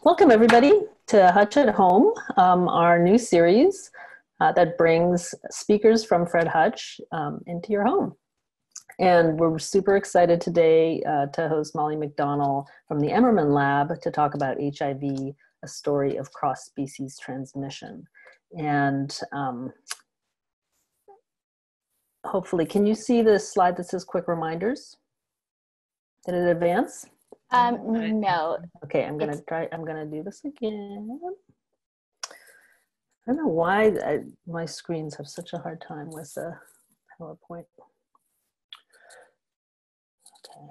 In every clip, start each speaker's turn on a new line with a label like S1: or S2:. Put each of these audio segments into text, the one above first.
S1: Welcome, everybody, to Hutch at Home, um, our new series uh, that brings speakers from Fred Hutch um, into your home. And we're super excited today uh, to host Mollie McDonnell from the Emerman Lab to talk about HIV, a story of cross species transmission. And um, hopefully, can you see the slide that says quick reminders? Did it advance?
S2: Um, no.
S1: Okay, I'm gonna try, I'm gonna do this again. I don't know why I, my screens have such a hard time with the PowerPoint. Okay.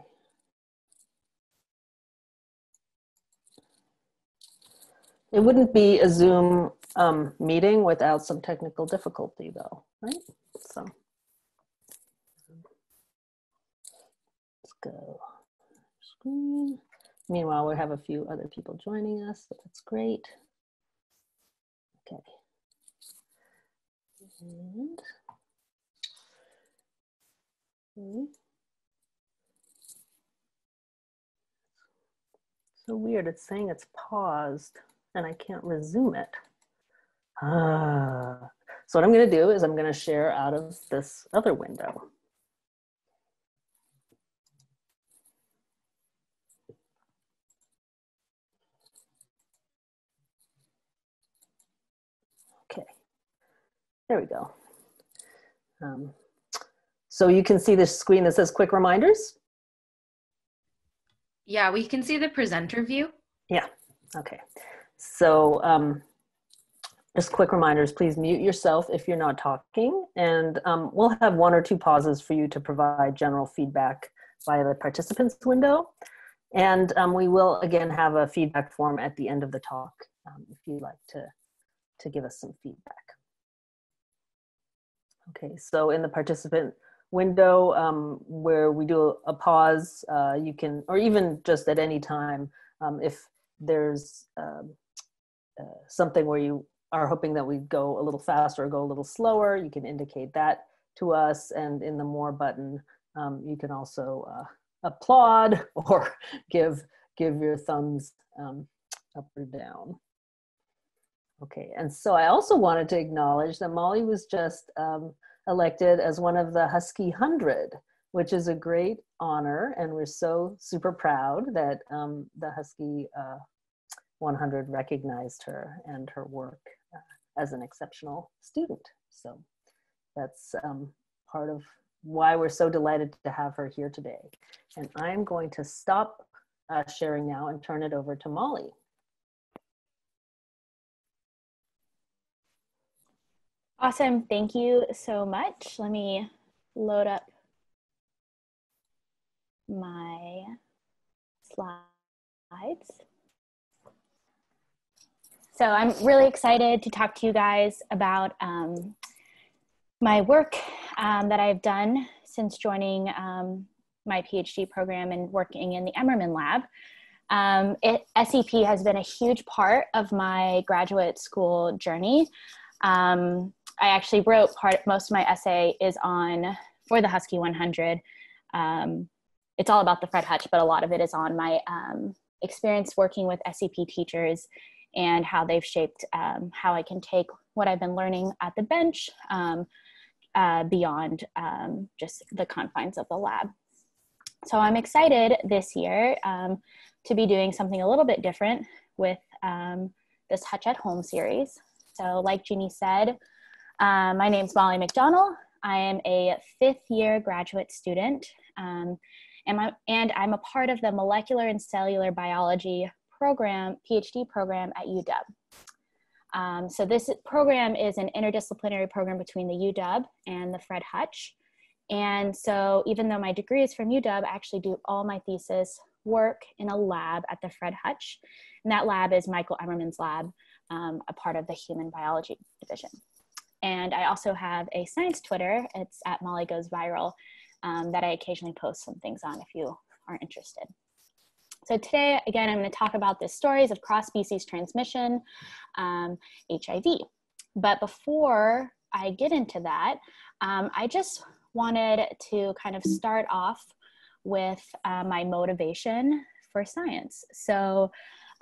S1: It wouldn't be a Zoom um, meeting without some technical difficulty though, right? So let's go. Meanwhile, we have a few other people joining us, that's great. Okay. And, okay. So weird, it's saying it's paused and I can't resume it. Ah. So what I'm gonna do is I'm gonna share out of this other window. Okay, there we go. Um, so you can see the screen that says quick reminders.
S3: Yeah, we can see the presenter view.
S1: Yeah, okay. So um, just quick reminders, please mute yourself if you're not talking. And um, we'll have one or two pauses for you to provide general feedback via the participants window. And um, we will again have a feedback form at the end of the talk um, if you'd like to, to give us some feedback. Okay, so in the participant window um, where we do a pause, uh, you can, or even just at any time, um, if there's um, uh, something where you are hoping that we go a little faster or go a little slower, you can indicate that to us. And in the more button, um, you can also uh, applaud or give, give your thumbs um, up or down. Okay, and so I also wanted to acknowledge that Mollie was just um, elected as one of the Husky 100, which is a great honor, and we're so super proud that um, the Husky uh, 100 recognized her and her work uh, as an exceptional student. So that's um, part of why we're so delighted to have her here today. And I'm going to stop uh, sharing now and turn it over to Mollie.
S2: Awesome. Thank you so much. Let me load up my slides. So I'm really excited to talk to you guys about um, my work um, that I've done since joining um, my PhD program and working in the Emerman Lab. Um, it, SEP has been a huge part of my graduate school journey. Um, I actually wrote part, most of my essay is on, for the Husky 100. Um, it's all about the Fred Hutch, but a lot of it is on my experience working with SEP teachers and how they've shaped um, how I can take what I've been learning at the bench um, uh, beyond um, just the confines of the lab. So I'm excited this year um, to be doing something a little bit different with um, this Hutch at Home series. So like Jeannie said, uh, my name's Mollie McDonnell. I am a fifth year graduate student um, and, my, and I'm a part of the molecular and cellular biology program, PhD program at UW. Um, so this program is an interdisciplinary program between the UW and the Fred Hutch. And so even though my degree is from UW, I actually do all my thesis work in a lab at the Fred Hutch. And that lab is Michael Emerman's lab, um, a part of the human biology division. And I also have a science Twitter. It's at Molly Goes Viral um, that I occasionally post some things on if you are interested. So today, again, I'm going to talk about the stories of cross-species transmission, um, HIV. But before I get into that, um, I just wanted to kind of start off with uh, my motivation for science. So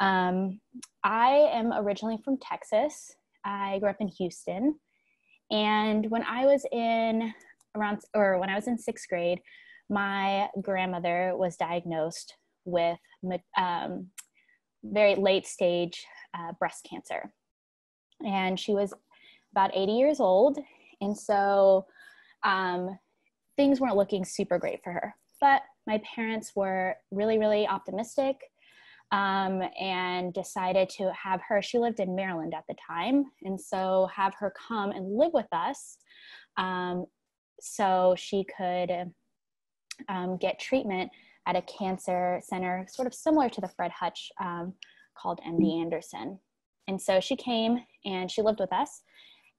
S2: Um, I am originally from Texas. I grew up in Houston. And when I was in around, or when I was in sixth grade, my grandmother was diagnosed with um, very late stage uh, breast cancer. And she was about 80 years old. And so um, things weren't looking super great for her. But my parents were really, really optimistic um, and decided to have her. She lived in Maryland at the time. And so have her come and live with us um, so she could um, get treatment at a cancer center, sort of similar to the Fred Hutch um, called MD Anderson. And so she came and she lived with us,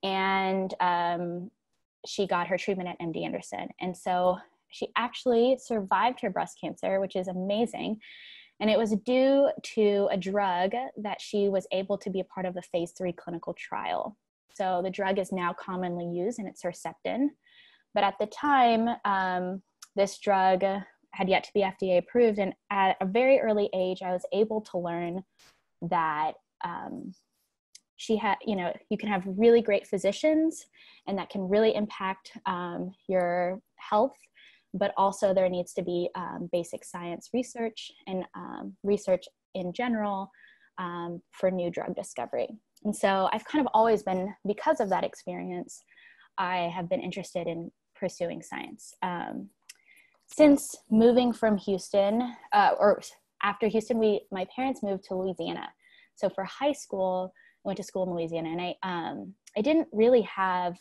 S2: and um, she got her treatment at MD Anderson. And so she actually survived her breast cancer, which is amazing. And it was due to a drug that she was able to be a part of the phase three clinical trial. So the drug is now commonly used and it's Herceptin. But at the time, um, this drug had yet to be FDA approved. And at a very early age, I was able to learn that um, she had, you know, you can have really great physicians and that can really impact um, your health. But also, there needs to be um, basic science research and um, research in general um, for new drug discovery. And so, I've kind of always been, because of that experience, I have been interested in pursuing science. Um, since moving from Houston, uh, or after Houston, we my parents moved to Louisiana. So for high school, I went to school in Louisiana, and I um, I didn't really have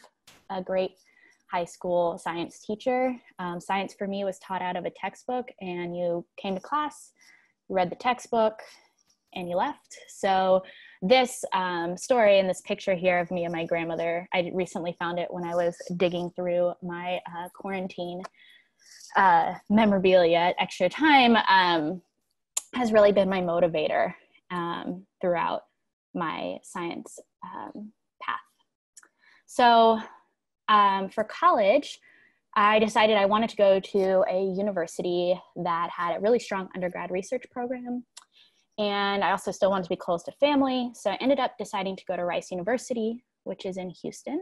S2: a great high school science teacher. Um, science for me was taught out of a textbook, and you came to class, read the textbook, and you left. So this um, story and this picture here of me and my grandmother, I recently found it when I was digging through my uh, quarantine uh, memorabilia extra time um, has really been my motivator um, throughout my science um, path. So um, for college, I decided I wanted to go to a university that had a really strong undergrad research program. And I also still wanted to be close to family. So I ended up deciding to go to Rice University, which is in Houston.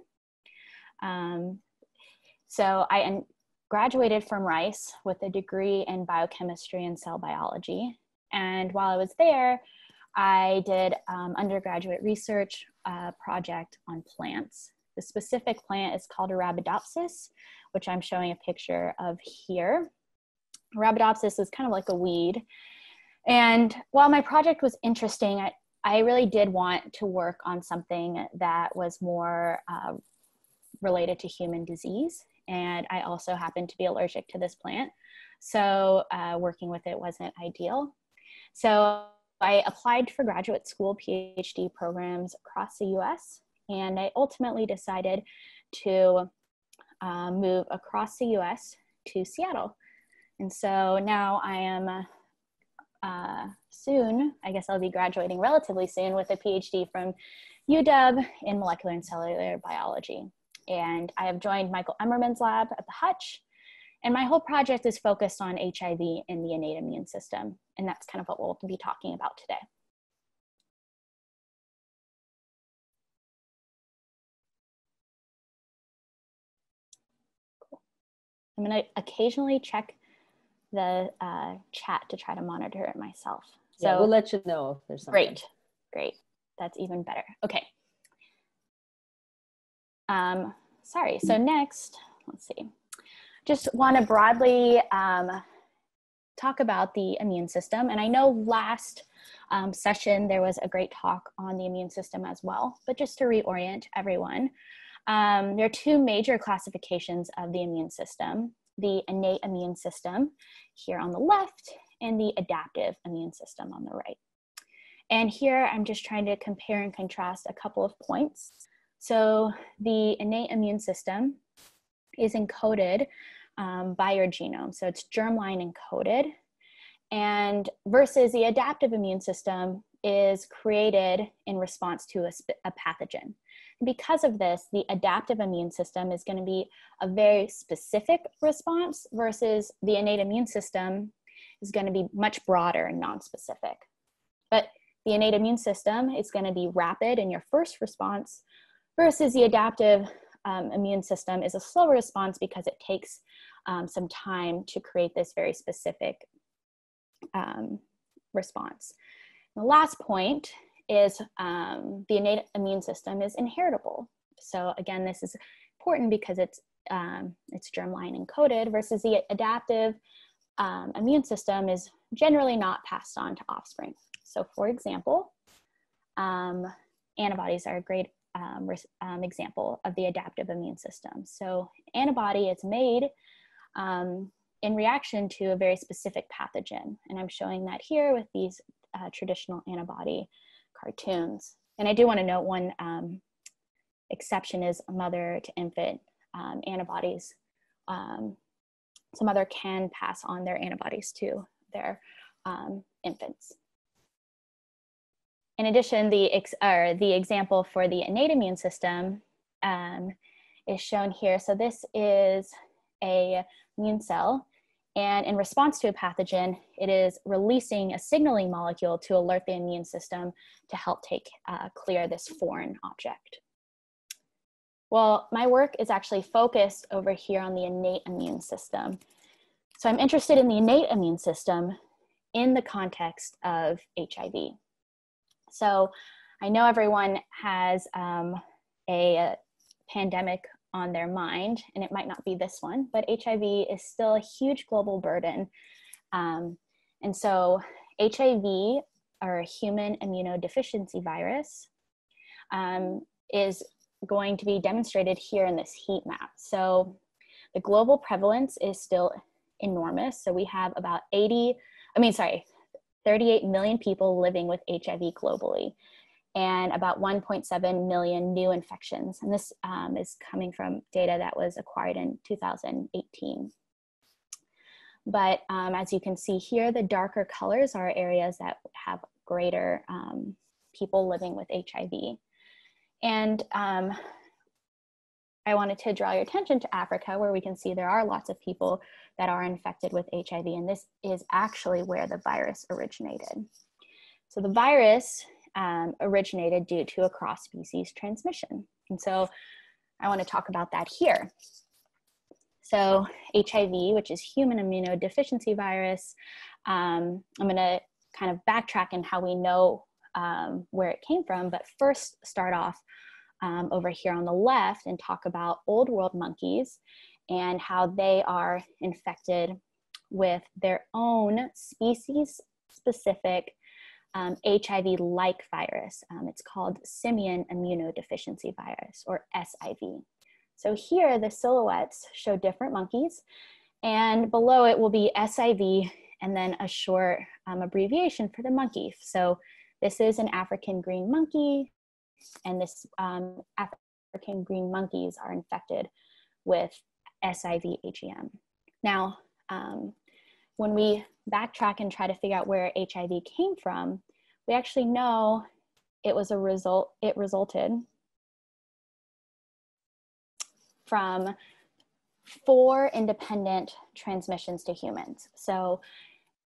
S2: Um, so I graduated from Rice with a degree in biochemistry and cell biology. And while I was there, I did um, undergraduate research uh, project on plants. The specific plant is called Arabidopsis, which I'm showing a picture of here. Arabidopsis is kind of like a weed. And while my project was interesting, I, I really did want to work on something that was more uh, related to human disease and I also happened to be allergic to this plant. So uh, working with it wasn't ideal. So I applied for graduate school PhD programs across the US, and I ultimately decided to uh, move across the US to Seattle. And so now I am uh, soon, I guess I'll be graduating relatively soon with a PhD from UW in molecular and cellular biology and I have joined Michael Emerman's lab at the Hutch. And my whole project is focused on HIV in the innate immune system. And that's kind of what we'll be talking about today. I'm going to occasionally check the uh, chat to try to monitor it myself.
S1: So yeah, we'll let you know if there's something.
S2: Great, great. That's even better. Okay. Um, sorry, so next, let's see. Just want to broadly um, talk about the immune system. And I know last um, session there was a great talk on the immune system as well, but just to reorient everyone, um, there are two major classifications of the immune system the innate immune system here on the left, and the adaptive immune system on the right. And here I'm just trying to compare and contrast a couple of points. So the innate immune system is encoded um, by your genome. So it's germline encoded. And versus the adaptive immune system is created in response to a, a pathogen. Because of this, the adaptive immune system is going to be a very specific response versus the innate immune system is going to be much broader and non-specific. But the innate immune system is going to be rapid in your first response versus the adaptive um, immune system is a slower response because it takes um, some time to create this very specific um, response. The last point is um, the innate immune system is inheritable. So again, this is important because it's um, it's germline encoded versus the adaptive um, immune system is generally not passed on to offspring. So for example, um, antibodies are a great um, um, example of the adaptive immune system. So antibody is made in reaction to a very specific pathogen. And I'm showing that here with these uh, traditional antibody cartoons. And I do want to note one um, exception is mother to infant um, antibodies. Um, so mother can pass on their antibodies to their um, infants. In addition, the, ex or the example for the innate immune system um, is shown here. So this is a immune cell and in response to a pathogen, it is releasing a signaling molecule to alert the immune system to help take uh, clear this foreign object. Well, my work is actually focused over here on the innate immune system. So I'm interested in the innate immune system in the context of HIV. So I know everyone has um, a pandemic on their mind, and it might not be this one, but HIV is still a huge global burden. Um, and so, HIV, or human immunodeficiency virus, um, is going to be demonstrated here in this heat map. So, the global prevalence is still enormous. So, we have about 80, I mean, sorry, 38 million people living with HIV globally and about 1.7 million new infections. And this um, is coming from data that was acquired in 2018. But um, as you can see here, the darker colors are areas that have greater um, people living with HIV. And um, I wanted to draw your attention to Africa, where we can see there are lots of people that are infected with HIV, and this is actually where the virus originated. So the virus um, originated due to a cross species transmission. And so I want to talk about that here. So, HIV, which is human immunodeficiency virus, um, I'm going to kind of backtrack in how we know um, where it came from, but first start off um, over here on the left and talk about old world monkeys and how they are infected with their own species specific um, HIV like virus. Um, it's called simian immunodeficiency virus or SIV. So here the silhouettes show different monkeys and below it will be SIV and then a short um, abbreviation for the monkey. So this is an African green monkey and this um, African green monkeys are infected with SIV HEM. Now, um, when we backtrack and try to figure out where HIV came from, we actually know it was a result, it resulted from four independent transmissions to humans. So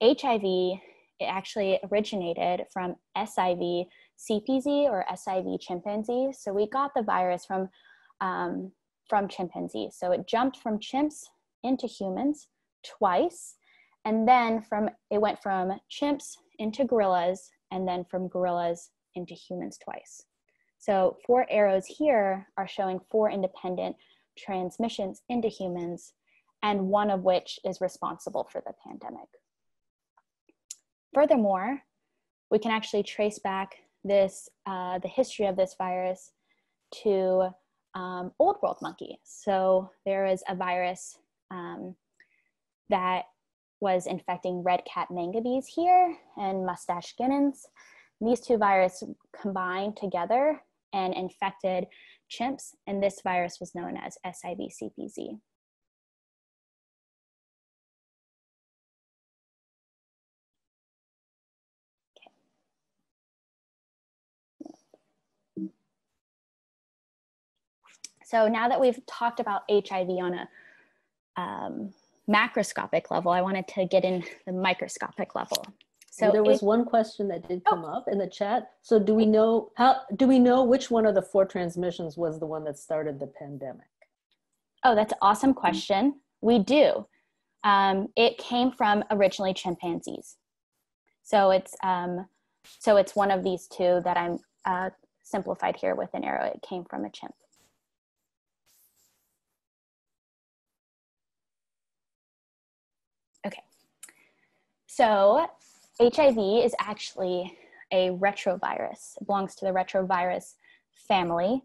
S2: HIV, it actually originated from SIV CPZ or SIV chimpanzee. So we got the virus from, um, from chimpanzees. So it jumped from chimps into humans twice and then from it went from chimps into gorillas and then from gorillas into humans twice. So four arrows here are showing four independent transmissions into humans and one of which is responsible for the pandemic. Furthermore, we can actually trace back this, uh, the history of this virus to um, old world monkeys. So there is a virus um, that was infecting red cap mangabeys here and mustache guenons. These two viruses combined together and infected chimps, and this virus was known as SIV-CPZ. So now that we've talked about HIV on a um, macroscopic level, I wanted to get in the microscopic level.
S1: So there was
S2: it-
S1: one question that did come up in the chat. So do we know how do we know which one of the four transmissions was the one that started the pandemic?
S2: Oh, that's an awesome question. We do. Um, it came from originally chimpanzees. So it's um, so it's one of these two that I'm uh, simplified here with an arrow. It came from a chimp. So HIV is actually a retrovirus. It belongs to the retrovirus family.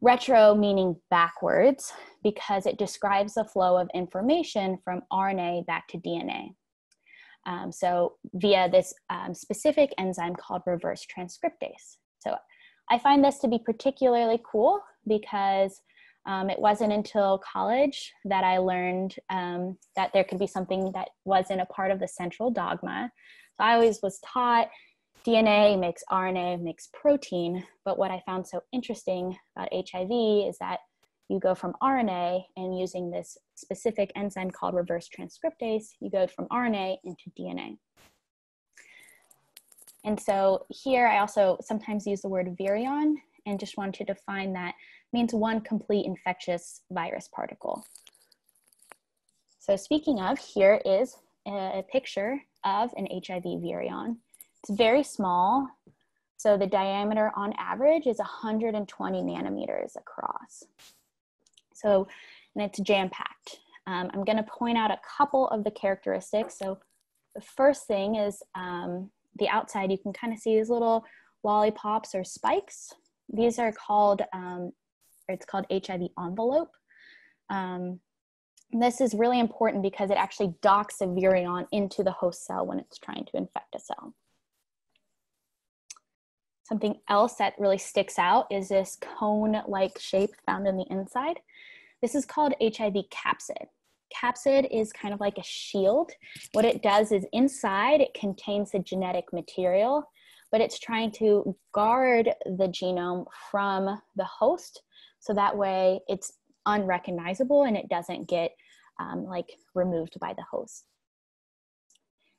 S2: Retro meaning backwards because it describes the flow of information from RNA back to DNA. Um, so via this um, specific enzyme called reverse transcriptase. So I find this to be particularly cool because um, it wasn't until college that I learned um, that there could be something that wasn't a part of the central dogma. So I always was taught DNA makes RNA, makes protein. But what I found so interesting about HIV is that you go from RNA and using this specific enzyme called reverse transcriptase, you go from RNA into DNA. And so here I also sometimes use the word virion and just want to define that means one complete infectious virus particle. So speaking of, here is a picture of an HIV virion. It's very small. So the diameter on average is 120 nanometers across. So, and it's jam packed. Um, I'm going to point out a couple of the characteristics. So, the first thing is um, the outside, you can kind of see these little lollipops or spikes. These are called, um, it's called HIV envelope. Um, this is really important because it actually docks a virion into the host cell when it's trying to infect a cell. Something else that really sticks out is this cone-like shape found in the inside. This is called HIV capsid. Capsid is kind of like a shield. What it does is inside it contains the genetic material, but it's trying to guard the genome from the host so that way it's unrecognizable and it doesn't get um, like removed by the host.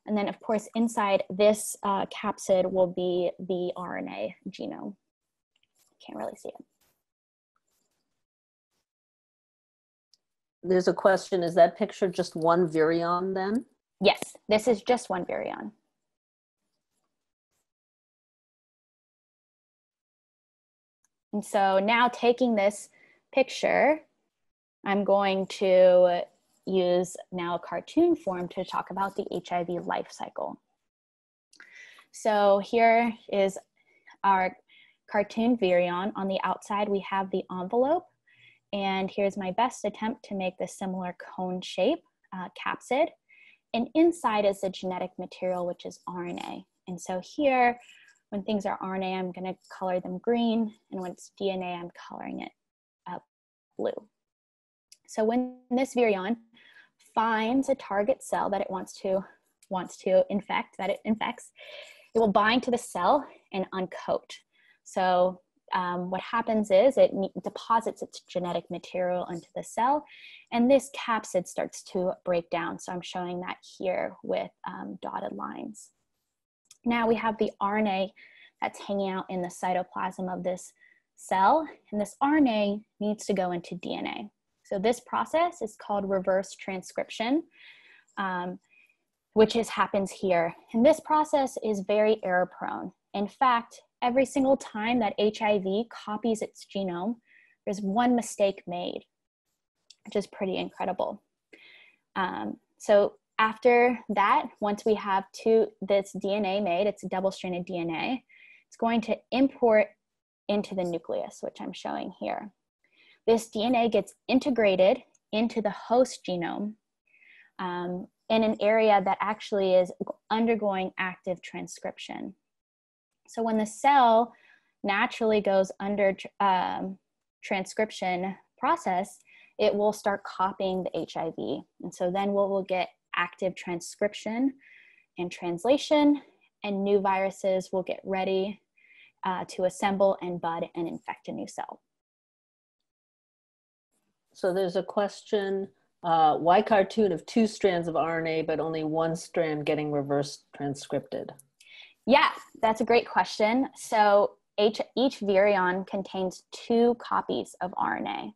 S2: And then of course inside this uh, capsid will be the RNA genome. Can't really see it.
S1: There's a question, is that picture just one virion then?
S2: Yes, this is just one virion. And so now taking this picture, I'm going to use now a cartoon form to talk about the HIV life cycle. So here is our cartoon virion. On the outside, we have the envelope. And here's my best attempt to make the similar cone shape uh, capsid. And inside is the genetic material, which is RNA. And so here, when things are RNA, I'm gonna color them green. And when it's DNA, I'm coloring it uh, blue. So when this virion finds a target cell that it wants to wants to infect, that it infects, it will bind to the cell and uncoat. So um, what happens is it deposits its genetic material into the cell, and this capsid starts to break down. So I'm showing that here with um, dotted lines. Now we have the RNA that's hanging out in the cytoplasm of this cell, and this RNA needs to go into DNA. So this process is called reverse transcription, um, which is happens here. And this process is very error prone. In fact, every single time that HIV copies its genome, there's one mistake made, which is pretty incredible. Um, so after that, once we have two, this DNA made, it's a double-stranded DNA, it's going to import into the nucleus, which I'm showing here. This DNA gets integrated into the host genome um, in an area that actually is undergoing active transcription. So when the cell naturally goes under um, transcription process, it will start copying the HIV. And so then we'll, we'll get active transcription and translation, and new viruses will get ready uh, to assemble and bud and infect a new cell.
S1: So there's a question uh, Y cartoon of two strands of RNA, but only one strand getting reverse transcripted?
S2: Yeah, that's a great question. So each, each virion contains two copies of RNA.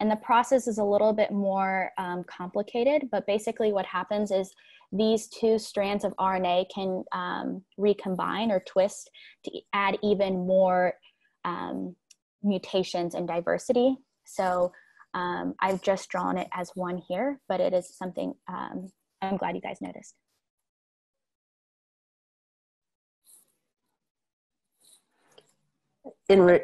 S2: And the process is a little bit more um, complicated, but basically what happens is these two strands of RNA can um, recombine or twist to add even more um, mutations and diversity. So um, I've just drawn it as one here, but it is something um, I'm glad you guys noticed.
S1: In re-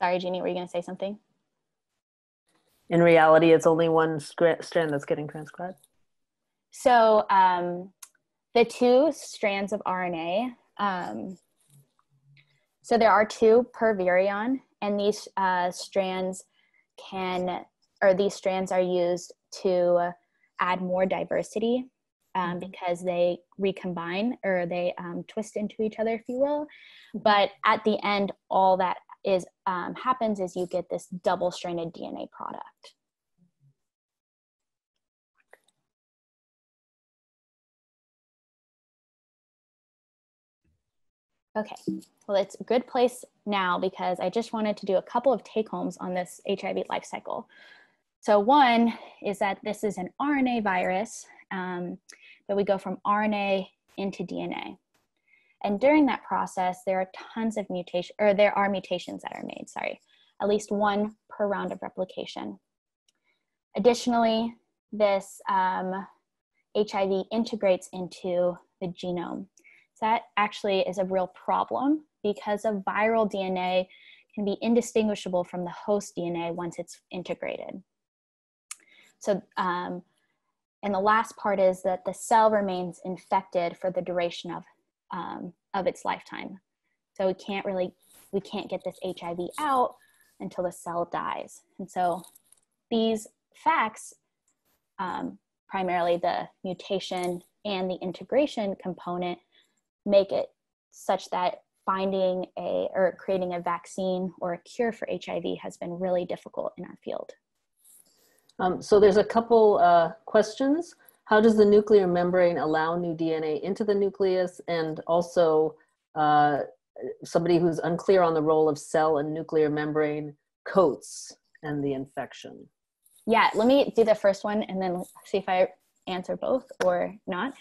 S2: Sorry, Jeannie, were you going to say something?
S1: in reality, it's only one strand that's getting transcribed.
S2: So um, the two strands of RNA, um, so there are two per virion, and these uh, strands can, or these strands are used to add more diversity um, because they recombine or they um, twist into each other, if you will. But at the end, all that is um, happens is you get this double stranded DNA product. Okay, well, it's a good place now because I just wanted to do a couple of take homes on this HIV life cycle. So, one is that this is an RNA virus, um, but we go from RNA into DNA. And during that process, there are tons of mutation, or there are mutations that are made, sorry, at least one per round of replication. Additionally, this um, HIV integrates into the genome. So that actually is a real problem because of viral DNA can be indistinguishable from the host DNA once it's integrated. So, um, and the last part is that the cell remains infected for the duration of um, of its lifetime. So we can't really, we can't get this HIV out until the cell dies. And so these facts, um, primarily the mutation and the integration component, make it such that finding a or creating a vaccine or a cure for HIV has been really difficult in our field.
S1: Um, so there's a couple uh, questions. How does the nuclear membrane allow new DNA into the nucleus? And also, uh, somebody who's unclear on the role of cell and nuclear membrane coats and the infection.
S2: Yeah, let me do the first one and then see if I answer both or not.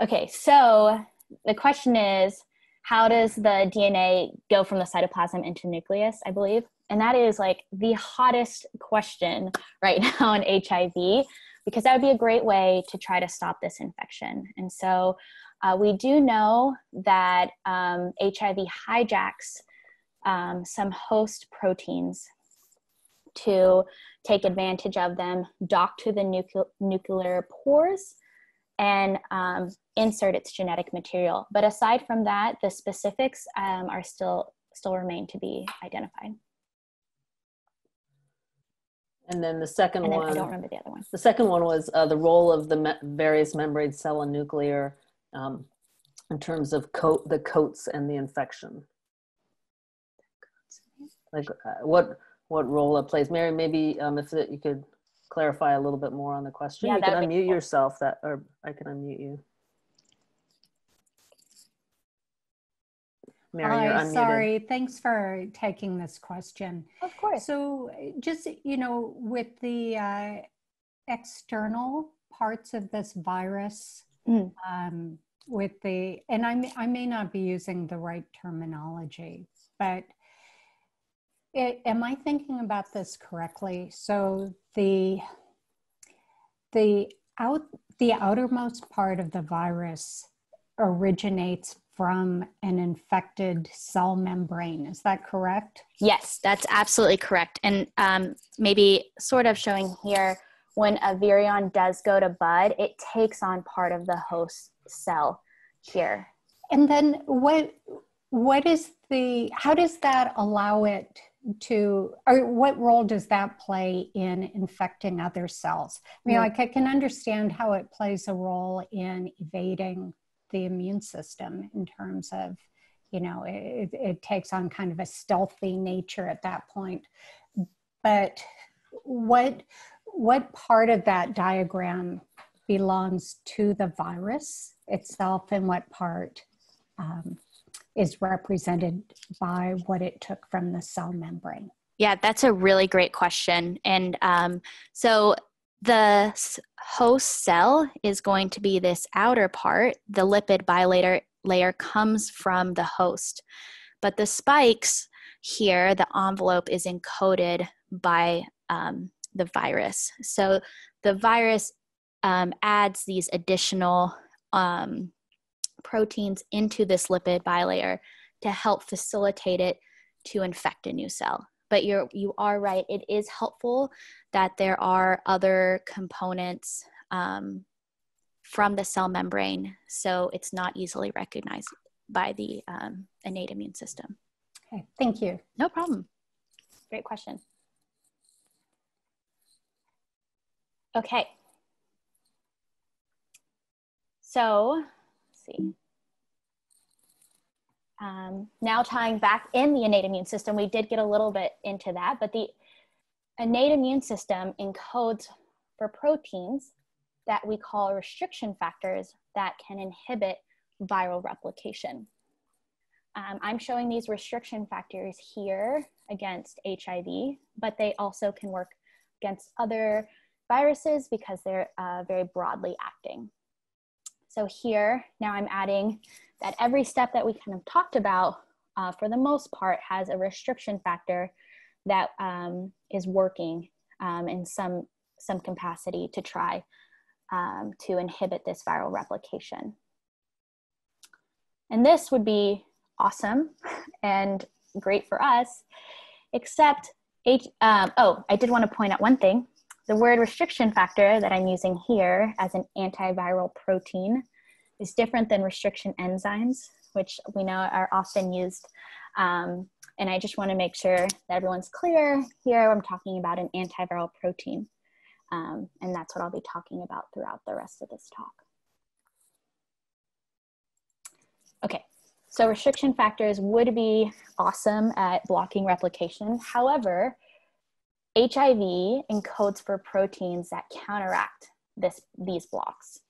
S2: Okay, so the question is how does the DNA go from the cytoplasm into nucleus, I believe? And that is like the hottest question right now in HIV because that would be a great way to try to stop this infection. And so uh, we do know that um, HIV hijacks um, some host proteins to take advantage of them, dock to the nucle- nuclear pores, and um, insert its genetic material. But aside from that, the specifics um, are still still remain to be identified.
S1: And then the second
S2: And then
S1: one,
S2: I don't remember the other one.
S1: the second one was uh, the role of the me- various membrane cell and nuclear um, in terms of coat, the coats and the infection. Like uh, what what role it plays. Mary, maybe um, if you could clarify a little bit more on the question.
S2: Yeah,
S1: you can unmute
S2: cool.
S1: yourself. That or I can unmute you. Mary, you're
S4: Hi,
S1: unmuted.
S4: sorry. Thanks for taking this question.
S2: Of course.
S4: So, uh, just you know, with the uh, external parts of this virus,
S2: Mm.
S4: um, with the and I may, I may not be using the right terminology, but it, am I thinking about this correctly? So the the out the outermost part of the virus originates from an infected cell membrane. Is that correct?
S2: Yes, that's absolutely correct. And um, maybe sort of showing here when a virion does go to bud, it takes on part of the host cell here.
S4: And then what what is the how does that allow it to or what role does that play in infecting other cells? I mean,
S2: Yeah.
S4: like I can understand how it plays a role in evading the immune system in terms of you know, it, it takes on kind of a stealthy nature at that point. But what what part of that diagram belongs to the virus itself, and what part um, is represented by what it took from the cell membrane?
S2: Yeah, that's a really great question. And um, so the host cell is going to be this outer part. The lipid bilayer layer comes from the host. But the spikes here, the envelope is encoded by um, the virus. So the virus um, adds these additional um, proteins into this lipid bilayer to help facilitate it to infect a new cell. But you're you are right. It is helpful that there are other components um, from the cell membrane, so it's not easily recognized by the um, innate immune system.
S4: Okay, thank you.
S2: No problem. Great question. Okay. So, let's see. Um, now tying back in the innate immune system, we did get a little bit into that, but the innate immune system encodes for proteins that we call restriction factors that can inhibit viral replication. Um, I'm showing these restriction factors here against HIV, but they also can work against other viruses because they're uh, very broadly acting. So here, now I'm adding that every step that we kind of talked about, uh, for the most part, has a restriction factor that um, is working um, in some, some capacity to try um, to inhibit this viral replication. And this would be awesome and great for us, except, H, um, oh, I did want to point out one thing. The word restriction factor that I'm using here as an antiviral protein is different than restriction enzymes, which we know are often used. Um, and I just want to make sure that everyone's clear. Here I'm talking about an antiviral protein. Um, and that's what I'll be talking about throughout the rest of this talk. Okay, so restriction factors would be awesome at blocking replication. However, HIV encodes for proteins that counteract this, these blocks.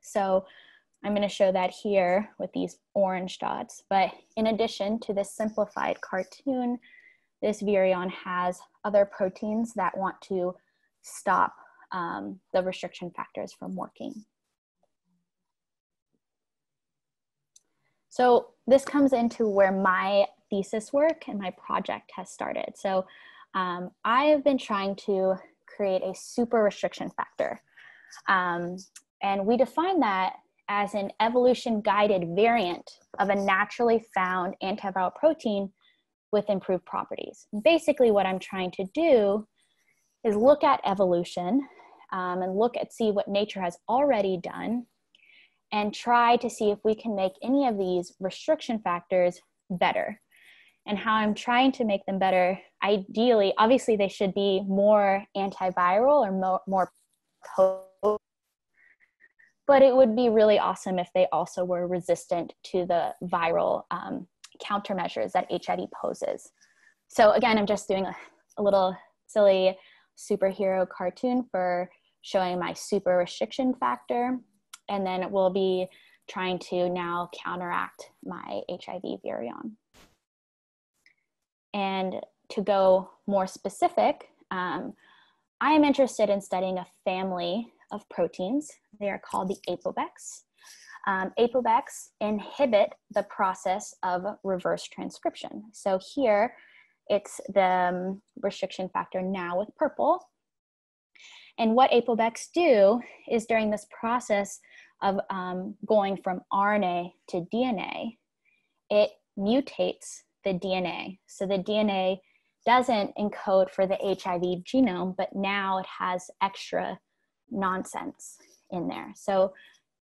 S2: So I'm going to show that here with these orange dots. But in addition to this simplified cartoon, this virion has other proteins that want to stop um, the restriction factors from working. So this comes into where my thesis work and my project has started. So um, I have been trying to create a super restriction factor. Um, and we define that as an evolution guided variant of a naturally found antiviral protein with improved properties. Basically, what I'm trying to do is look at evolution um, and look at see what nature has already done and try to see if we can make any of these restriction factors better and how i'm trying to make them better ideally obviously they should be more antiviral or more, more potent but it would be really awesome if they also were resistant to the viral um, countermeasures that hiv poses so again i'm just doing a, a little silly superhero cartoon for showing my super restriction factor. And then we'll be trying to now counteract my HIV virion. And to go more specific, um, I am interested in studying a family of proteins. They are called the ApoBecs. Um, ApoBecs inhibit the process of reverse transcription. So here, it's the um, restriction factor now with purple. And what ApoBecs do is during this process of um, going from RNA to DNA, it mutates the DNA. So the DNA doesn't encode for the HIV genome, but now it has extra nonsense in there. So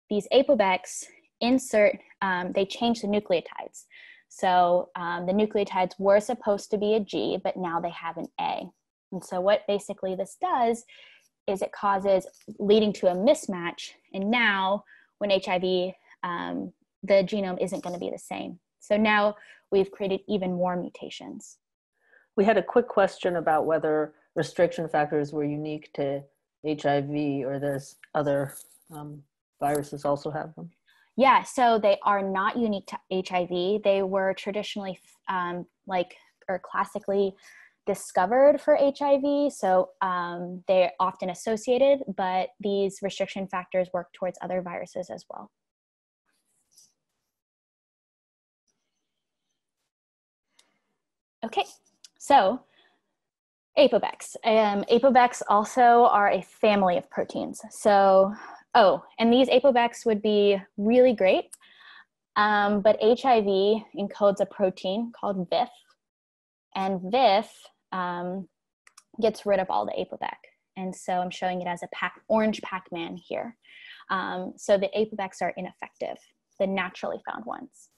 S2: these ApoBecs insert, um, they change the nucleotides. So um, the nucleotides were supposed to be a G, but now they have an A. And so what basically this does is it causes leading to a mismatch. And now when HIV, um, the genome isn't going to be the same. So now we've created even more mutations.
S1: We had a quick question about whether restriction factors were unique to HIV or there's other um, viruses also have them.
S2: Yeah, so they are not unique to HIV. They were traditionally um, like or classically discovered for HIV, so um, they're often associated, but these restriction factors work towards other viruses as well. Okay, so ApoBecs. Um, ApoBecs also are a family of proteins. So, oh, and these ApoBecs would be really great, um, but HIV encodes a protein called VIF, and VIF um, gets rid of all the ApoBec. And so I'm showing it as a pack, orange Pac-Man here. Um, so the ApoBecs are ineffective, the naturally found ones.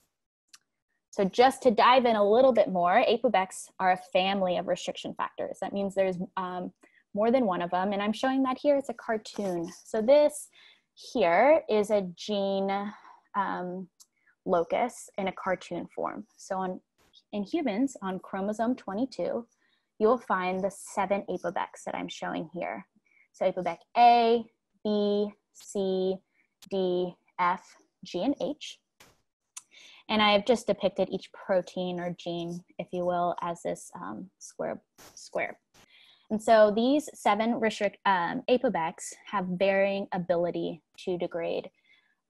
S2: So just to dive in a little bit more, ApoBecs are a family of restriction factors. That means there's um, more than one of them. And I'm showing that here, it's a cartoon. So this here is a gene um, locus in a cartoon form. So on, in humans, on chromosome 22, you'll find the seven ApoBecs that I'm showing here. So ApoBec A, B, C, D, F, G, and H. And I have just depicted each protein or gene, if you will, as this um, square square. And so these seven restrict um, apobecs have varying ability to degrade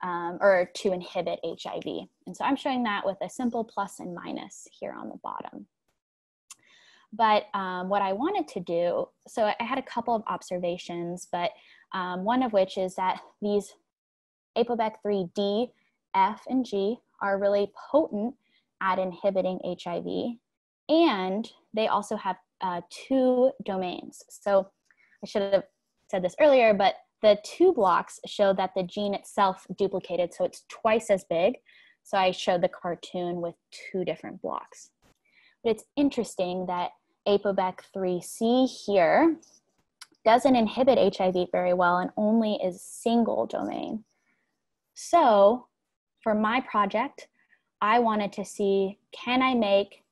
S2: um, or to inhibit HIV. And so I'm showing that with a simple plus and minus here on the bottom. But um, what I wanted to do, so I had a couple of observations, but um, one of which is that these ApoBec 3D, F, and G are really potent at inhibiting HIV. And they also have uh, two domains. So I should have said this earlier, but the two blocks show that the gene itself duplicated, so it's twice as big. So I showed the cartoon with two different blocks. But it's interesting that ApoBec 3C here doesn't inhibit HIV very well and only is single domain. So for my project, I wanted to see can I make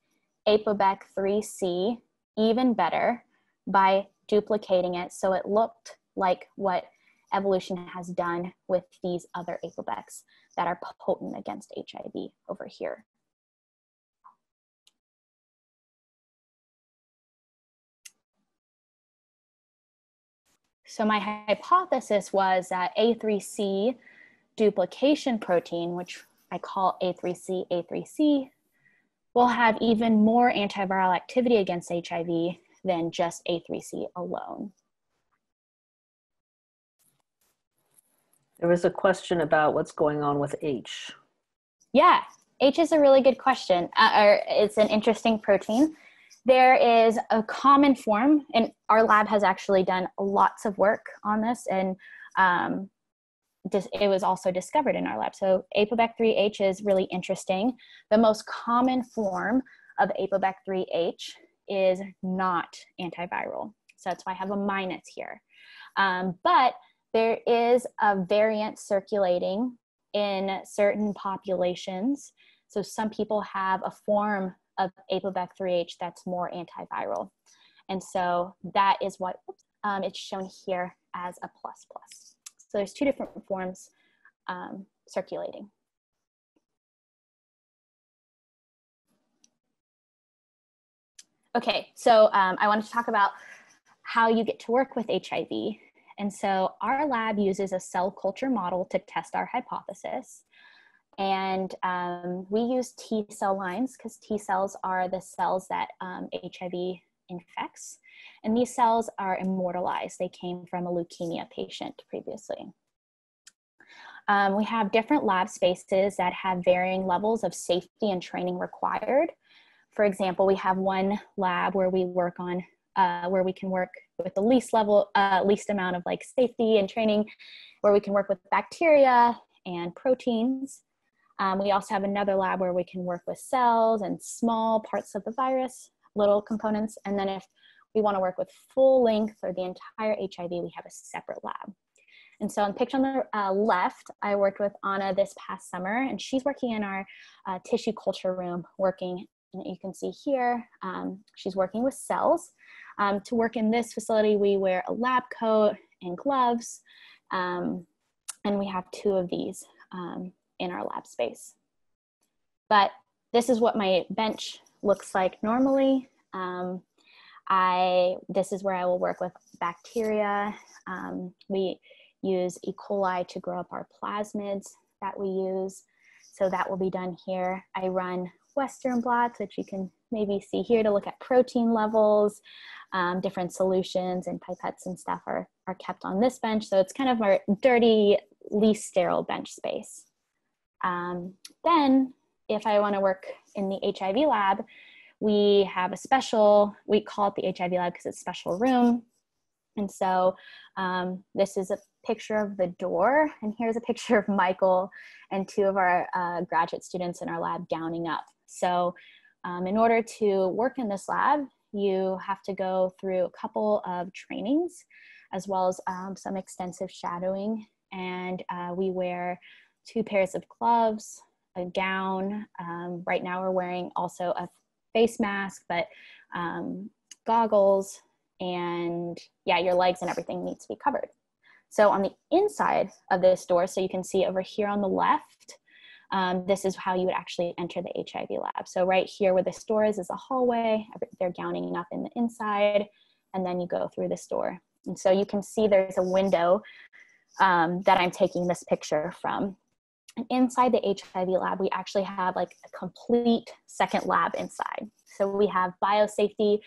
S2: ApoBec 3C even better by duplicating it so it looked like what evolution has done with these other ApoBecs that are potent against HIV over here. So my hypothesis was that A3C duplication protein, which I call A3C A3C, will have even more antiviral activity against HIV than just A3C alone.
S1: There was a question about what's going on with H.
S2: Yeah, H is a really good question. Uh, or it's an interesting protein. There is a common form, and our lab has actually done lots of work on this, and um, it was also discovered in our lab. So ApoBec 3H is really interesting. The most common form of ApoBec 3H is not antiviral. So that's why I have a minus here. Um, but there is a variant circulating in certain populations. So some people have a form of ApoBec 3H that's more antiviral. And so that is what um, it's shown here as a plus plus. So there's two different forms um, circulating. Okay, so um, I wanted to talk about how you get to work with HIV. And so our lab uses a cell culture model to test our hypothesis. And um, we use T cell lines because T cells are the cells that um, HIV infects. And these cells are immortalized. They came from a leukemia patient previously. Um, we have different lab spaces that have varying levels of safety and training required. For example, we have one lab where we work on, uh, where we can work with the least level, uh, least amount of like safety and training, where we can work with bacteria and proteins. Um, we also have another lab where we can work with cells and small parts of the virus, little components. And then if we want to work with full length or the entire HIV, we have a separate lab. And so on the picture on the uh, left, I worked with Anna this past summer, and she's working in our uh, tissue culture room, working, and you can see here, um, she's working with cells. Um, to work in this facility, we wear a lab coat and gloves, um, and we have two of these um, in our lab space. But this is what my bench looks like normally. Um, I, this is where I will work with bacteria. Um, we use E. coli to grow up our plasmids that we use. So that will be done here. I run Western blots, which you can maybe see here to look at protein levels. Um, different solutions and pipettes and stuff are, are kept on this bench. So it's kind of our dirty, least sterile bench space. Um, then if I want to work in the HIV lab, we have a special, we call it the HIV lab because it's a special room. And so um, this is a picture of the door, and here's a picture of Michael and two of our uh, graduate students in our lab gowning up. So um, in order to work in this lab, you have to go through a couple of trainings as well as um, some extensive shadowing. And uh, we wear two pairs of gloves, a gown. Um, right now we're wearing also a face mask, but um, goggles, and yeah, your legs and everything needs to be covered. So on the inside of this door, so you can see over here on the left, um, this is how you would actually enter the HIV lab. So right here where this door is, is a hallway. They're gowning up in the inside, and then you go through this door. And so you can see there's a window um, that I'm taking this picture from. And inside the HIV lab, we actually have like a complete second lab inside. So we have biosafety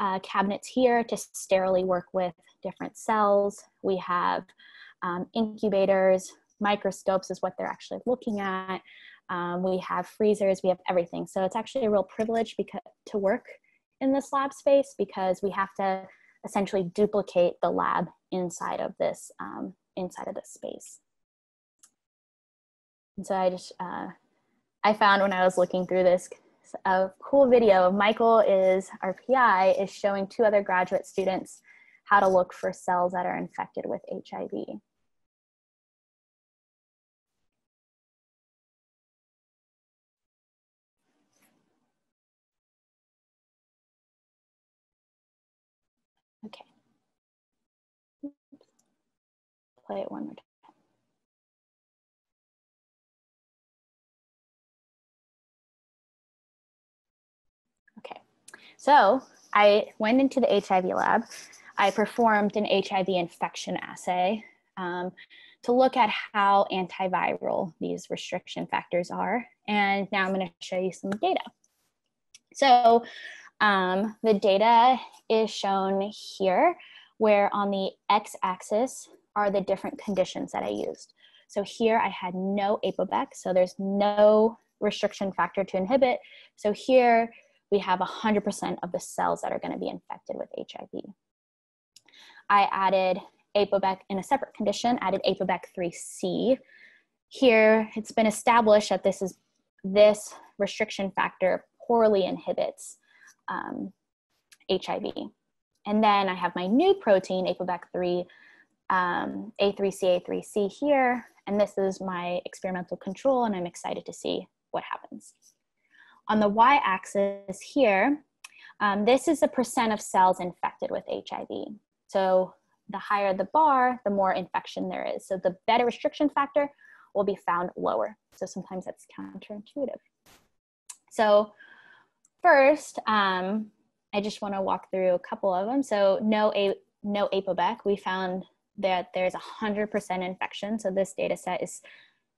S2: uh, cabinets here to sterilely work with different cells. We have um, incubators, microscopes is what they're actually looking at. Um, we have freezers, we have everything. So it's actually a real privilege because, to work in this lab space because we have to essentially duplicate the lab inside of this um, inside of this space. And so I just, uh, I found when I was looking through this a cool video. Michael is, our PI, is showing two other graduate students how to look for cells that are infected with HIV. Okay. Play it one more time. So I went into the HIV lab. I performed an HIV infection assay um, to look at how antiviral these restriction factors are. And now I'm going to show you some data. So um, the data is shown here, where on the x-axis are the different conditions that I used. So here I had no ApoBec, so there's no restriction factor to inhibit. So here we have 100% of the cells that are going to be infected with HIV. I added ApoBec in a separate condition, added ApoBec 3C. Here, it's been established that this is this restriction factor poorly inhibits um, HIV. And then I have my new protein, ApoBec 3, um, A3C, A3C here, and this is my experimental control, and I'm excited to see what happens. On the y-axis here, um, this is the percent of cells infected with HIV. So the higher the bar, the more infection there is. So the better restriction factor will be found lower. So sometimes that's counterintuitive. So first, um, I just want to walk through a couple of them. So no, a, no ApoBec, we found that there's 100% infection. So this data set is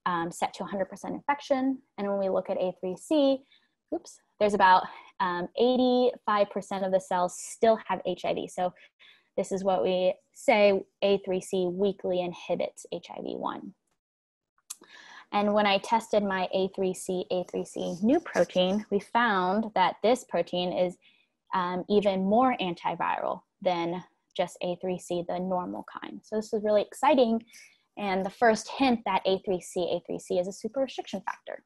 S2: um, set to 100% infection. And when we look at A3C, oops, there's about um, 85% of the cells still have HIV. So this is what we say A3C weakly inhibits HIV1. And when I tested my A3C, A3C new protein, we found that this protein is um, even more antiviral than just A3C, the normal kind. So this is really exciting and the first hint that A3C, A3C is a super restriction factor.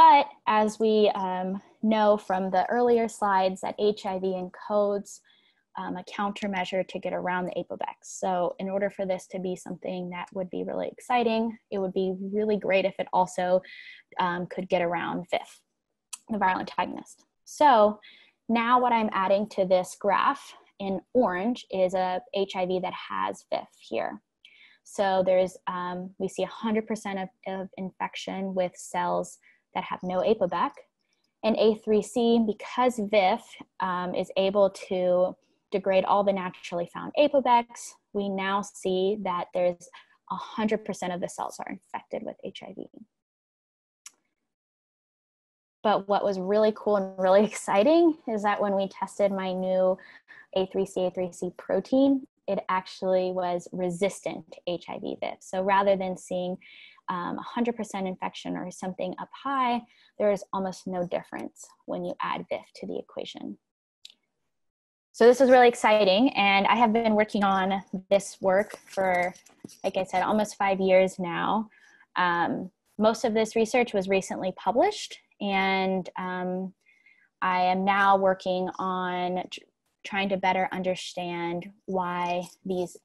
S2: But as we um, know from the earlier slides that HIV encodes um, a countermeasure to get around the apobex. So in order for this to be something that would be really exciting, it would be really great if it also um, could get around VIF, the viral antagonist. So now what I'm adding to this graph in orange is a HIV that has VIF here. So there's, um, we see 100% of, of infection with cells that have no ApoBec. And A3C, because VIF um, is able to degrade all the naturally found apobecs, we now see that there's 100% of the cells are infected with HIV. But what was really cool and really exciting is that when we tested my new A3C, A3C protein, it actually was resistant to HIV VIF. So rather than seeing um, 100% infection or something up high, there is almost no difference when you add VIF to the equation. So this is really exciting, and I have been working on this work for, like I said, almost five years now. Um, most of this research was recently published, and um, I am now working on trying to better understand why these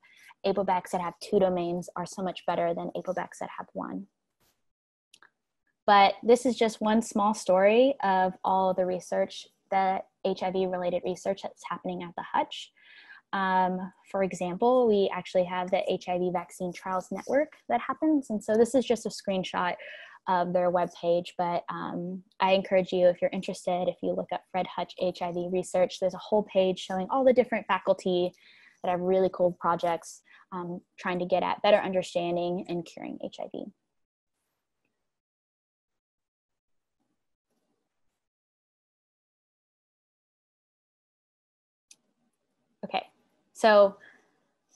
S2: ApoBecs that have two domains are so much better than ApoBecs that have one. But this is just one small story of all the research, the HIV related research that's happening at the Hutch. Um, for example, we actually have the HIV Vaccine Trials Network that happens. And so this is just a screenshot of their webpage. But um, I encourage you, if you're interested, if you look up Fred Hutch HIV research, there's a whole page showing all the different faculty that have really cool projects um, trying to get at better understanding and curing HIV. Okay, so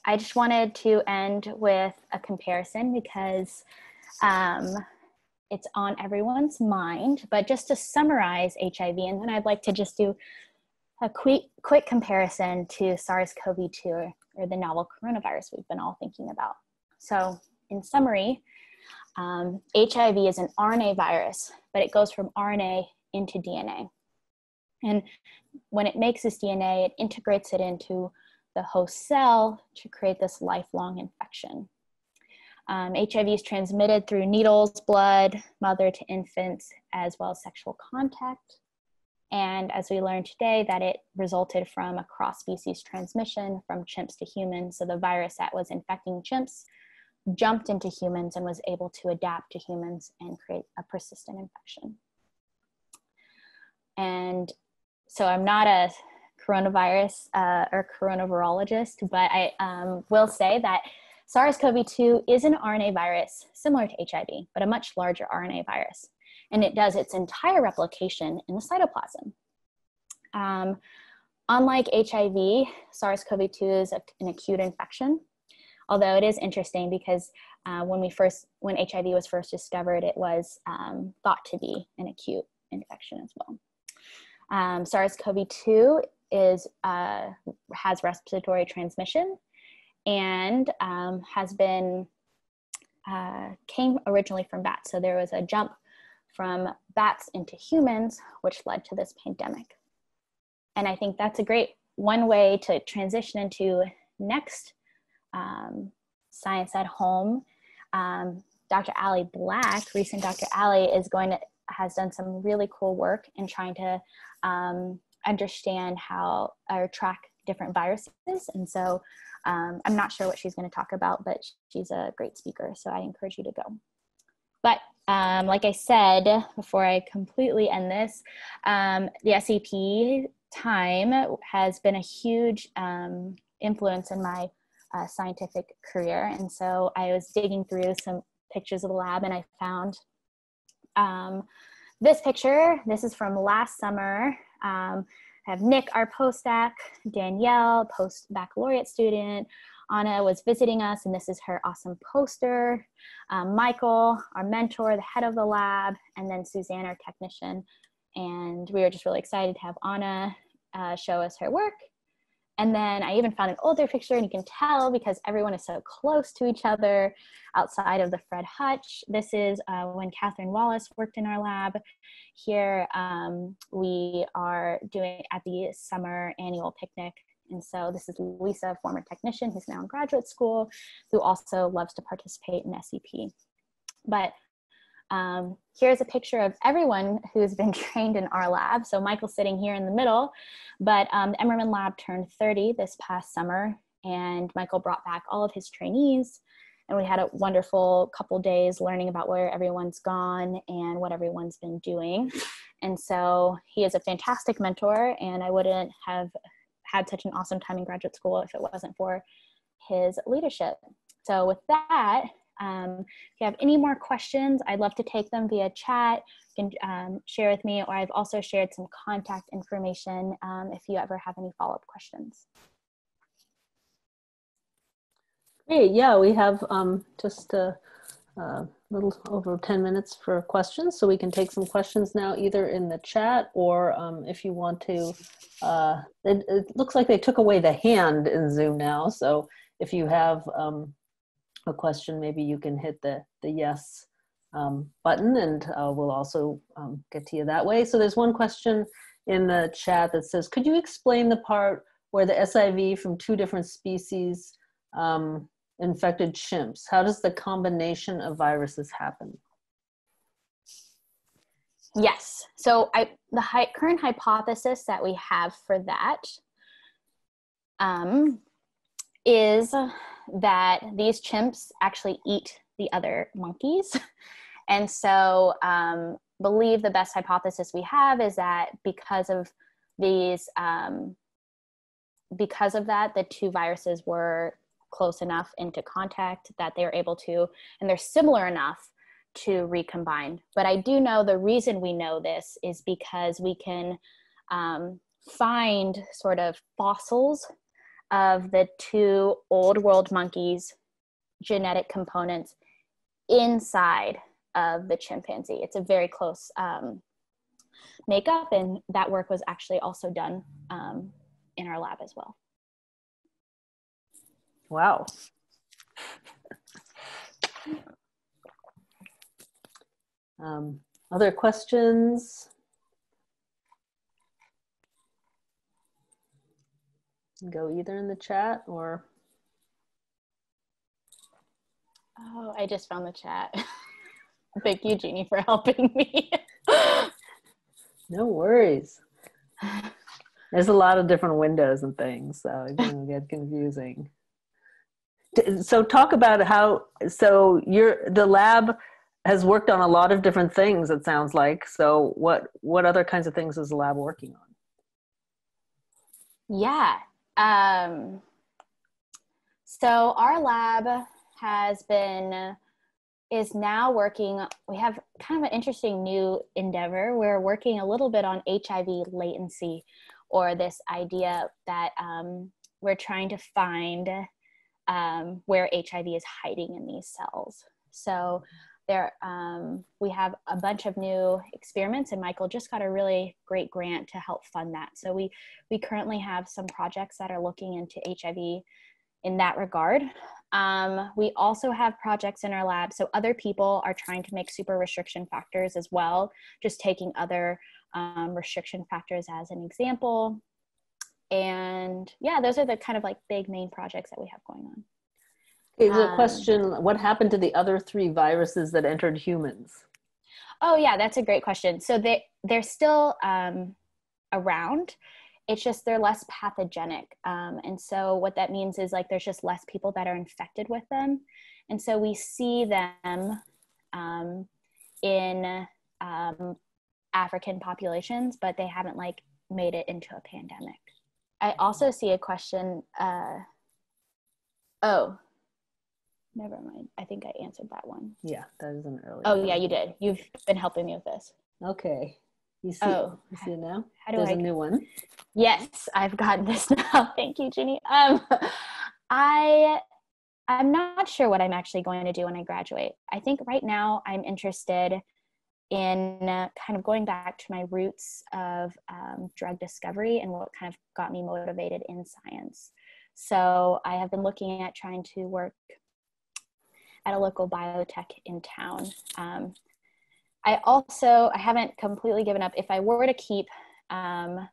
S2: I just wanted to end with a comparison because um, it's on everyone's mind. But just to summarize HIV, and then I'd like to just do a quick, quick comparison to SARS-CoV-2 or, or the novel coronavirus we've been all thinking about. So in summary, um, HIV is an RNA virus, but it goes from RNA into DNA. And when it makes this DNA, it integrates it into the host cell to create this lifelong infection. Um, HIV is transmitted through needles, blood, mother to infants, as well as sexual contact. And as we learned today, that it resulted from a cross species transmission from chimps to humans. So the virus that was infecting chimps jumped into humans and was able to adapt to humans and create a persistent infection. And so I'm not a coronavirus uh, or coronavirologist, but I um, will say that SARS-CoV-2 is an RNA virus similar to HIV, but a much larger RNA virus. And it does its entire replication in the cytoplasm. Um, unlike HIV, SARS-CoV-2 is an acute infection, although it is interesting because uh, when we first, when HIV was first discovered, it was um, thought to be an acute infection as well. Um, SARS-CoV-2 is uh, has respiratory transmission and um, has been uh, came originally from bats. So there was a jump from bats into humans, which led to this pandemic. And I think that's a great one way to transition into next um, science at home. Um, Dr. Ali Black, recent Dr. Ali, is going to has done some really cool work in trying to um, understand how or track different viruses. And so um, I'm not sure what she's going to talk about, but she's a great speaker, so I encourage you to go. But um, like I said before I completely end this, um, the SAP time has been a huge um, influence in my uh, scientific career. And so I was digging through some pictures of the lab and I found um, this picture. This is from last summer. Um, I have Nick, our postdoc, Danielle, post baccalaureate student. Anna was visiting us, and this is her awesome poster. Um, Michael, our mentor, the head of the lab, and then Suzanne, our technician. And we were just really excited to have Anna uh, show us her work. And then I even found an older picture, and you can tell because everyone is so close to each other outside of the Fred Hutch. This is uh, when Catherine Wallace worked in our lab. Here um, we are doing at the summer annual picnic And so this is Lisa, former technician who's now in graduate school, who also loves to participate in SEP. But um, here's a picture of everyone who's been trained in our lab. So Michael's sitting here in the middle, but um, the Emmerman lab turned 30 this past summer, and Michael brought back all of his trainees. And we had a wonderful couple days learning about where everyone's gone and what everyone's been doing. And so he is a fantastic mentor, and I wouldn't have had such an awesome time in graduate school if it wasn't for his leadership. So, with that, um, if you have any more questions, I'd love to take them via chat. You can um, share with me, or I've also shared some contact information um, if you ever have any follow up questions.
S1: Great. Yeah, we have um, just a, a, little over 10 minutes for questions, so we can take some questions now, either in the chat or um, if you want to. Uh, it, it, looks like they took away the hand in Zoom now, so if you have um, a question, maybe you can hit the, the yes um, button and uh, we'll also um, get to you that way. So there's one question in the chat that says, could you explain the part where the SIV from two different species um, infected chimps? How does the combination of viruses happen?
S2: Yes. So I, the hi- current hypothesis that we have for that um, is that these chimps actually eat the other monkeys. And so, um, believe the best hypothesis we have is that because of these, um, because of that, the two viruses were close enough into contact that they are able to, and they're similar enough to recombine. But I do know the reason we know this is because we can um, find sort of fossils of the two old world monkeys genetic components inside of the chimpanzee. It's a very close um, makeup, and that work was actually also done um, in our lab as well.
S1: Wow. Um, other questions? Go either in the chat or.
S2: Oh, I just found the chat. Thank you, Jeannie, for helping me.
S1: no worries. There's a lot of different windows and things, so it can get confusing so talk about how so your the lab has worked on a lot of different things it sounds like. So what what other kinds of things is the lab working on?
S2: Yeah um, so our lab has been is now working we have kind of an interesting new endeavor. We're working a little bit on hiv latency or this idea that um, we're trying to find um, where HIV is hiding in these cells. So there, um, we have a bunch of new experiments, and Michael just got a really great grant to help fund that. So we we currently have some projects that are looking into HIV in that regard. Um, we also have projects in our lab, so other people are trying to make super restriction factors as well, just taking other um, restriction factors as an example and yeah those are the kind of like big main projects that we have going on.
S1: Is um, a question what happened to the other three viruses that entered humans?
S2: Oh yeah that's a great question. So they they're still um, around. It's just they're less pathogenic. Um, and so what that means is like there's just less people that are infected with them. And so we see them um, in um, african populations but they haven't like made it into a pandemic I also see a question. Uh, oh, never mind. I think I answered that one.
S1: Yeah, that is an early.
S2: Oh, yeah, you did. You've been helping me with this.
S1: Okay. You see, oh, you see it now?
S2: How do
S1: There's
S2: I,
S1: a new one.
S2: Yes, I've gotten this now. Thank you, Jeannie. Um, I I'm not sure what I'm actually going to do when I graduate. I think right now I'm interested in uh, kind of going back to my roots of um, drug discovery and what kind of got me motivated in science. So I have been looking at trying to work at a local biotech in town. Um, I also I haven't completely given up. If I were to keep um,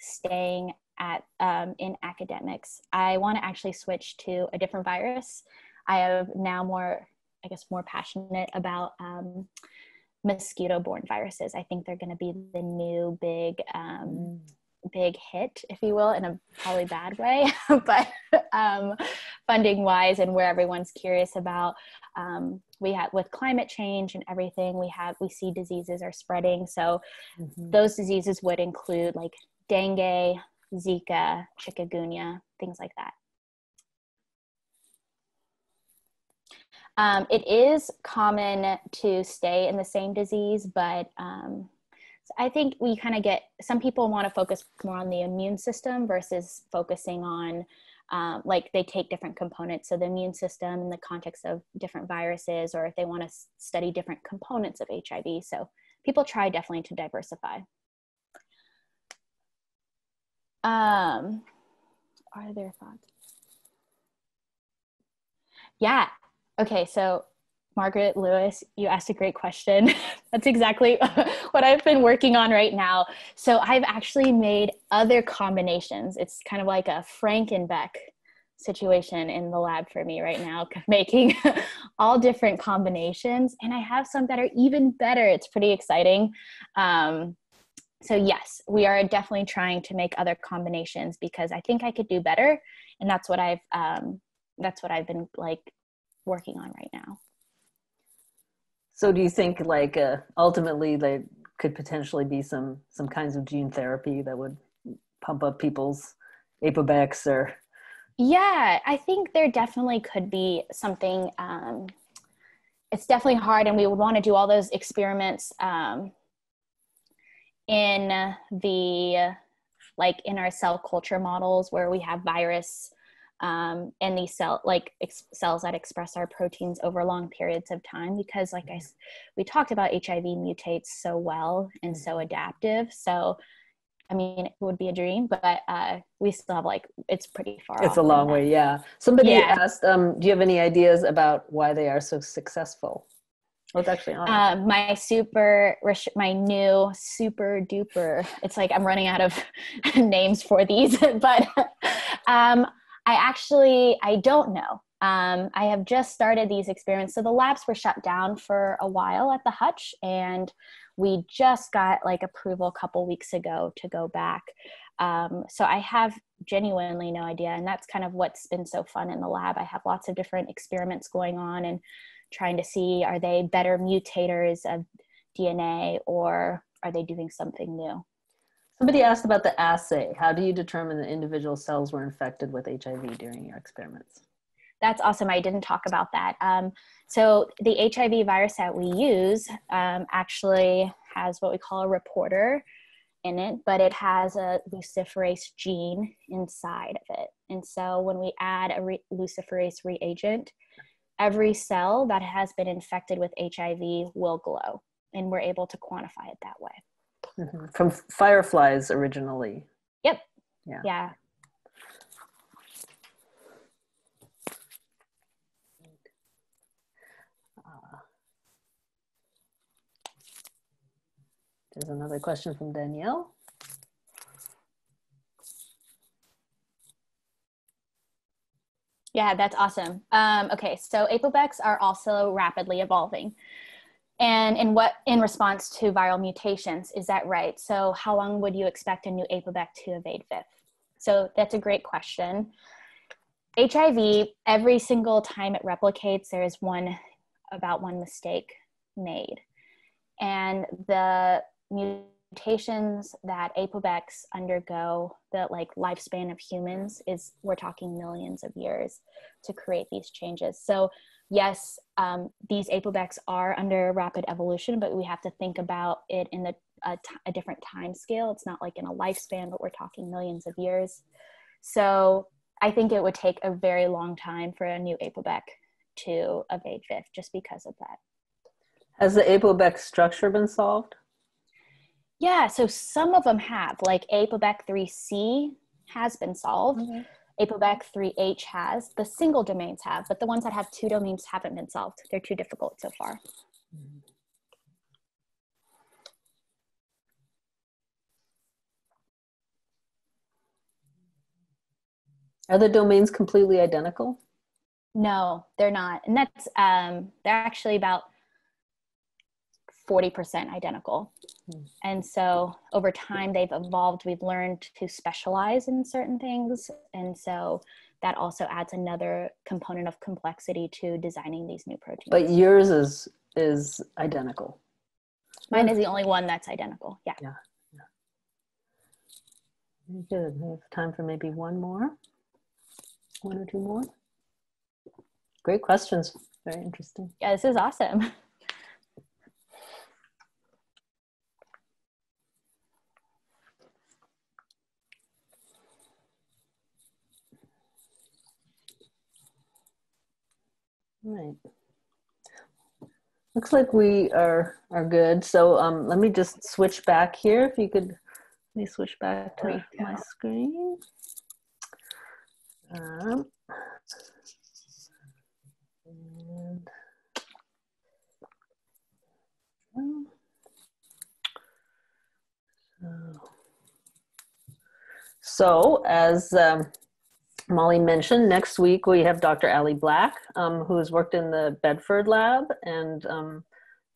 S2: staying at um, in academics. I want to actually switch to a different virus. I am now more, I guess, more passionate about um, mosquito-borne viruses. I think they're going to be the new big um, big hit, if you will, in a probably bad way, but um, funding wise and where everyone's curious about. Um, we have with climate change and everything, we have we see diseases are spreading. So mm-hmm. those diseases would include like dengue, Zika, chikungunya, things like that. Um, it is common to stay in the same disease, but um, I think we kind of get some people want to focus more on the immune system versus focusing on um, like they take different components. So the immune system in the context of different viruses, or if they want to study different components of HIV. So people try definitely to diversify. Um, are there thoughts? Yeah. Okay. So Margaret Lewis, you asked a great question. That's exactly what I've been working on right now. So I've actually made other combinations. It's kind of like a Frankenbeck situation in the lab for me right now, making all different combinations. And I have some that are even better. It's pretty exciting. Um, so yes, we are definitely trying to make other combinations because I think I could do better. And that's what I've, um, that's what I've been like working on right now.
S1: So do you think like uh, ultimately there could potentially be some some kinds of gene therapy that would pump up people's apobex or
S2: yeah i think there definitely could be something um, it's definitely hard and we would want to do all those experiments um, in the like in our cell culture models where we have virus um, and these cell like ex- cells that express our proteins over long periods of time because like i we talked about hiv mutates so well and so mm-hmm. adaptive so I mean, it would be a dream, but uh, we still have like it's pretty far.
S1: It's a long way, yeah. Somebody yeah. asked, um, "Do you have any ideas about why they are so successful?" What's actually on?
S2: Uh, my super, my new super duper. It's like I'm running out of names for these, but um, I actually I don't know. Um, I have just started these experiments. So the labs were shut down for a while at the Hutch, and we just got like approval a couple weeks ago to go back. Um, so I have genuinely no idea, and that's kind of what's been so fun in the lab. I have lots of different experiments going on and trying to see are they better mutators of DNA or are they doing something new?
S1: Somebody asked about the assay. How do you determine that individual cells were infected with HIV during your experiments?
S2: That's awesome. I didn't talk about that. Um, so the HIV virus that we use um, actually has what we call a reporter in it, but it has a luciferase gene inside of it. And so when we add a re- luciferase reagent, every cell that has been infected with HIV will glow, and we're able to quantify it that way.
S1: Mm-hmm. From fireflies originally.
S2: Yep. Yeah. Yeah.
S1: Uh, there's another question from Danielle.
S2: Yeah, that's awesome. Um, okay, so apobecs are also rapidly evolving and in what in response to viral mutations is that right? So how long would you expect a new apobec to evade VIF so that's a great question. Hiv every single time it replicates there is one about one mistake made. And the mutations that apobecs undergo the like lifespan of humans is we're talking millions of years to create these changes. So yes, um, these apobecs are under rapid evolution, but we have to think about it in a, a, t- a different time scale. It's not like in a lifespan, but we're talking millions of years. So I think it would take a very long time for a new apobec to evade VIF just because of that.
S1: Has the apobec structure been solved?
S2: Yeah, so some of them have, like apobec 3C has been solved. Mm-hmm. APOBEC 3H has. The single domains have, but the ones that have two domains haven't been solved. They're too difficult so far.
S1: Are the domains completely identical?
S2: No, they're not. And that's, um, they're actually about 40% identical.
S1: Hmm.
S2: And so over time, they've evolved. We've learned to specialize in certain things. And so that also adds another component of complexity to designing these new proteins.
S1: But yours is is identical.
S2: Mine is the only one that's identical. Yeah.
S1: Yeah. Good. We have time for maybe one more, one or two more. Great questions. Very interesting.
S2: Yeah, this is awesome.
S1: Right. Looks like we are are good. So um, let me just switch back here. If you could, let me switch back to my screen. Um, and, um, so, so as um, Molly mentioned, next week we have Dr. Ali Black, um, who has worked in the Bedford lab, and um,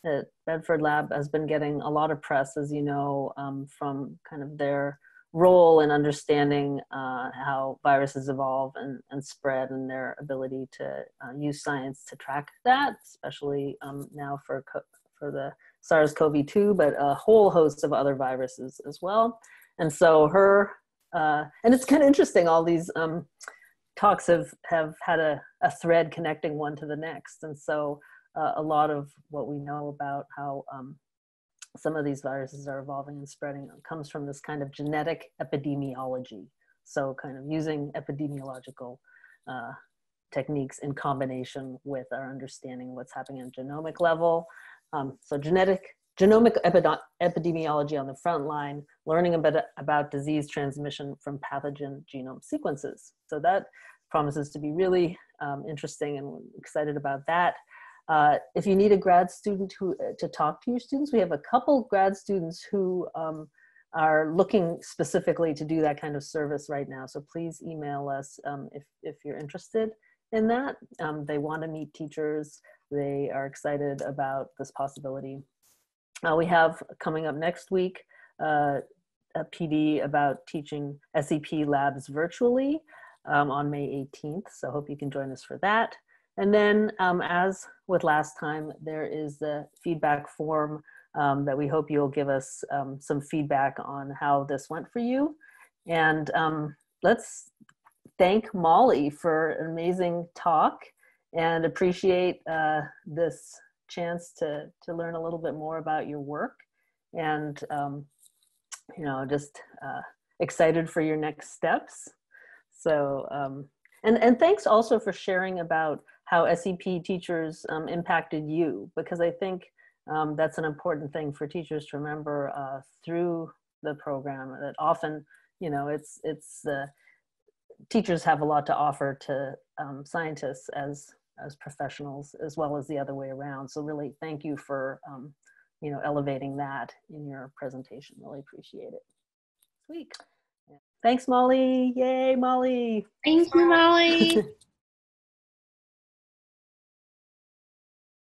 S1: the Bedford lab has been getting a lot of press, as you know, um, from kind of their role in understanding uh, how viruses evolve and, and spread and their ability to uh, use science to track that, especially um, now for, for the SARS-CoV-2, but a whole host of other viruses as well. And so her, uh, and it's kind of interesting, all these um, talks have, have had a, a thread connecting one to the next. And so uh, a lot of what we know about how um, some of these viruses are evolving and spreading comes from this kind of genetic epidemiology. So, kind of using epidemiological uh, techniques in combination with our understanding what's happening at genomic level. Um, so, genetic genomic epidemiology on the front line, learning about, about disease transmission from pathogen genome sequences. So that promises to be really um, interesting and excited about that. Uh, if you need a grad student who, to talk to your students, we have a couple grad students who um, are looking specifically to do that kind of service right now. So please email us um, if, if you're interested in that. Um, they want to meet teachers. They are excited about this possibility. Uh, we have coming up next week uh, a PD about teaching SEP labs virtually um, on May 18th. So hope you can join us for that. And then um, as with last time, there is the feedback form um, that we hope you'll give us um, some feedback on how this went for you. And um, let's thank Molly for an amazing talk and appreciate uh, this chance to, to learn a little bit more about your work. And, um, you know, just uh, excited for your next steps. So, um, and, and thanks also for sharing about how SEP teachers um, impacted you, because I think um, that's an important thing for teachers to remember uh, through the program. That often, you know, it's it's uh, teachers have a lot to offer to um, scientists as as professionals, as well as the other way around. So really, thank you for um, you know elevating that in your presentation. Really appreciate it. Sweet. Thanks, Molly. Yay, Molly.
S3: Thank you, Molly.